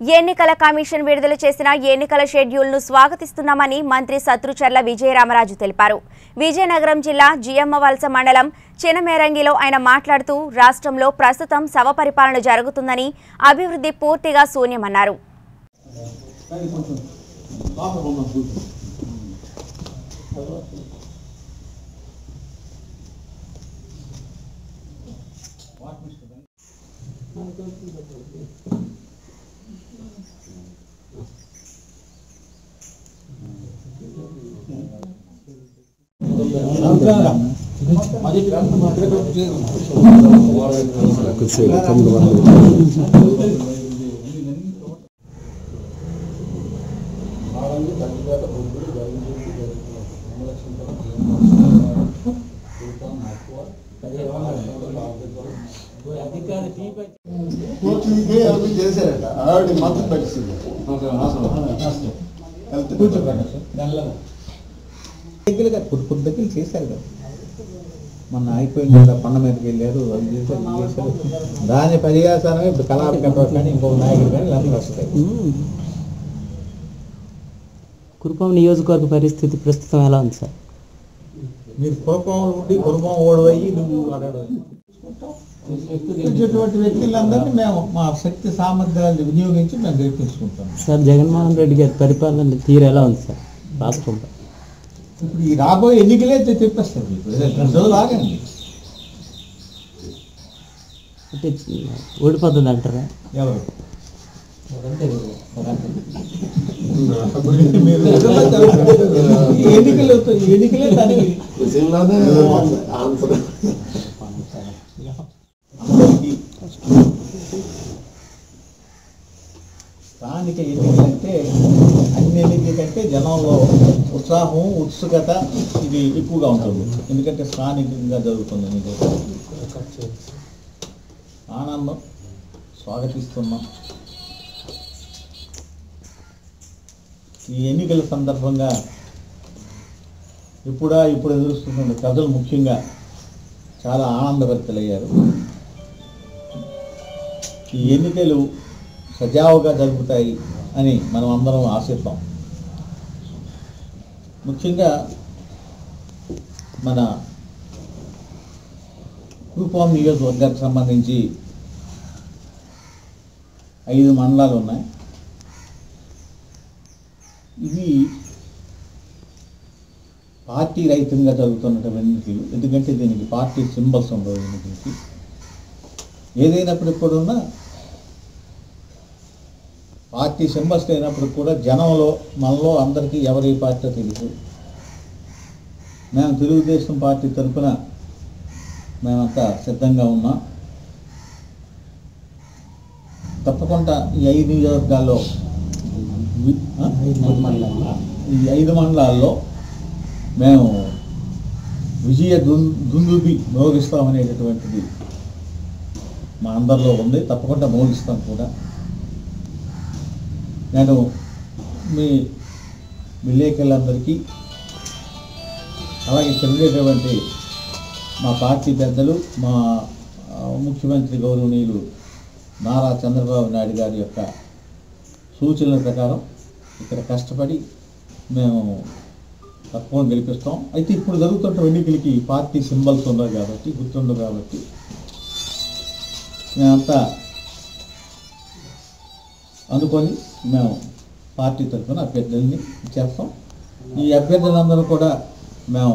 ఎన్నికల కమిషన్ విడుదల చేసిన ఎన్నికల షెడ్యూల్ను స్వాగతిస్తున్నామని మంత్రి సత్రుచర్ల విజయరామరాజు తెలిపారు. విజయనగరం జిల్లా జియమ్మవలస మండలం చినమేరంగిలో ఆయన మాట్లాడుతూ రాష్ట్రంలో ప్రస్తుతం శవపరిపాలన జరుగుతుందని అభివృద్ధి పూర్తిగా శూన్యమన్నారు. కోచింగ్కి అవి చేశారట ఆల్రెడీ మంత్ పెట్టింది దగ్గరగా పొద్దు పొద్దు దగ్గర చేశారు కదా. మొన్న అయిపోయింది కదా కొండ మీదకి వెళ్ళారు అది చేశారు ఇది చేశారు. దాని పర్యాసనమే ఇప్పుడు కట్టవచ్చు కానీ ఇంకొక నాయకుడు కానీ ఇలా వస్తాయి కురుపాం నియోజకవర్గ పరిస్థితి ప్రస్తుతం ఎలా ఉంది సార్? మీరు కుటుంబం ఉండి కుటుంబం ఓడిపోయి నువ్వు ఇటువంటి వ్యక్తులందరినీ మేము మా శక్తి సామర్థ్యాలను వినియోగించి మేము గెలిపించుకుంటాం. సార్ జగన్మోహన్ రెడ్డి గారి పరిపాలన తీరు ఎలా ఉంది సార్? రాష్ట్రంలో ఇప్పుడు ఈ రాబోయే ఎన్నికలే తెప్పిస్తారు మీకు. రెండు రోజులు ఆగండి. అంటే ఓడిపోతుంది అంటారా? ఎవరు? ఎన్నికలు ఎన్నికలే దానికి స్థానిక ఎన్నికలంటే అన్ని ఎన్నికల కంటే జనంలో ఉత్సాహం ఉత్సుకత ఇది ఎక్కువగా ఉంటుంది. ఎందుకంటే స్థానికంగా జరుగుతుంది ఎన్నికలు ఆనందం స్వాగతిస్తున్నాం. ఈ ఎన్నికల సందర్భంగా ఇప్పుడా ఇప్పుడు ఎదురుస్తున్న ప్రజలు ముఖ్యంగా చాలా ఆనందభరితులయ్యారు. ఈ ఎన్నికలు సజావుగా జరుగుతాయి అని మనం అందరం ఆశిస్తాం. ముఖ్యంగా మన కురుపాం నియోజకవర్గానికి సంబంధించి ఐదు మండలాలు ఉన్నాయి. ఇవి పార్టీ రహితంగా జరుగుతున్నటువంటి ఎన్నికలు ఎందుకంటే దీనికి పార్టీ సింబల్స్ ఉండవు ఎన్నికలకి ఏదైనప్పటికి కూడా పార్టీ సింబల్స్ అయినప్పుడు కూడా జనంలో మనలో అందరికీ ఎవరి పార్టీ తెలుసు? మేము తెలుగుదేశం పార్టీ తరఫున మేమంతా సిద్ధంగా ఉన్నాం. తప్పకుండా ఈ ఐదు నియోజకవర్గాల్లో? ఈ ఐదు మండలాల్లో మేము విజయ దుం- దుందుబి మోగిస్తామనేటటువంటిది మా అందరిలో ఉంది. తప్పకుండా మోగిస్తాం కూడా. నేను మీ విలేకరులందరికీ అలాగే ఇక్కడ మా పార్టీ పెద్దలు మా ముఖ్యమంత్రి గౌరవనీయులు నారా చంద్రబాబు నాయుడు గారి యొక్క సూచనల ప్రకారం ఇక్కడ కష్టపడి మేము తప్పకుండా గెలిపిస్తాం. అయితే ఇప్పుడు జరుగుతున్న ఎన్నికలకి పార్టీ సింబల్స్ ఉన్నాయి కాబట్టి గుర్తుండవు కాబట్టి మేమంతా అనుకొని మేము పార్టీ తరఫున అభ్యర్థుల్ని చేస్తాం. ఈ అభ్యర్థులందరూ కూడా మేము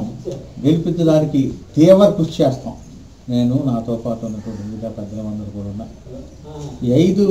గెలిపించడానికి తీవ్ర కృషి చేస్తాం. నేను నాతో పాటు ఉన్నటువంటి మిగతా పెద్దలందరూ కూడా ఉన్నా. ఈ ఐదు